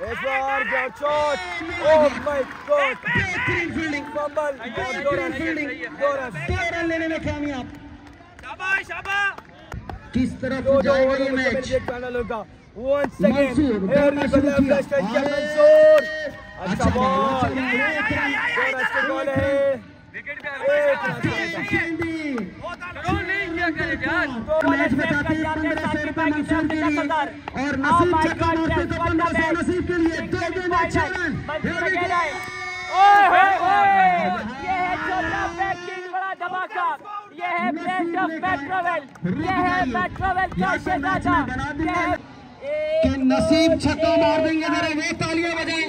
Mansoor Mansoor Gravity once again. Shot. Yes, Bharat Chawal. Shot. Oh my God. बेहतरीन fielding. बेहतरीन fielding Doras. दो run लेने में कामयाब शाबाश शाबाश किस तरफ़ दो दो जाएगा ये मैच पैनल होगा मंसूर here दौड़ना we शुरू go किया। मंसूर अच्छा बॉल के बॉल है विकेट पे एक रन। फील्डिंग मैच बचाते हैं पंद्रह सौ रुपए मंसूर के लिए और नसीब छक्का मारते तो पंद्रह सौ नसीब के लिए दो होए होए ये है छोटा बैकिंग बड़ा धमाका। ये है ब्लेंड ऑफ़ मेट्रोवेल ये है मेट्रोवेल का शहजादा। ये है कि नसीब छक्का मार देंगे जरा वे तालियाँ बजाएँ।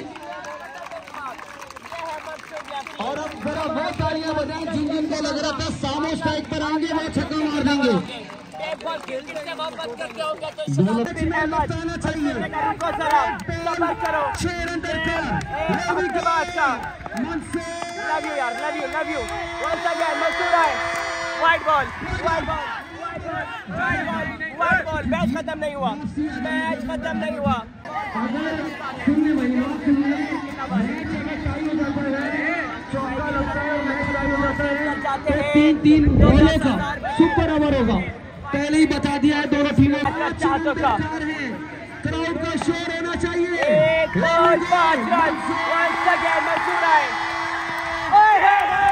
और अब जरा वो तालियाँ बजाएँ जिन जिन को लग रहा था सामो स्ट्राइक पर आएँगे वो छक्का मार देंगे एक बार खेलने से मोहब्बत करते होगे तो दो लक्ष्य में मत आना चाहिए को जरा सबर करो छह रन दरकार एक हफ़्ते बाद का। मंसूर लव यू यार love you love you once again Mansoor है। White ball white ball white ball white ball match खत्म नहीं हुआ। मैच खत्म नहीं हुआ। तो हैं तीन तीन बॉलों का सुपर ओवर होगा पहले ही बता दिया है दोनों टीमों अच्छा, का। क्राउड का शोर होना चाहिए एक बॉल पाँच रन वंस अगेन मंसूर है ओए हे हे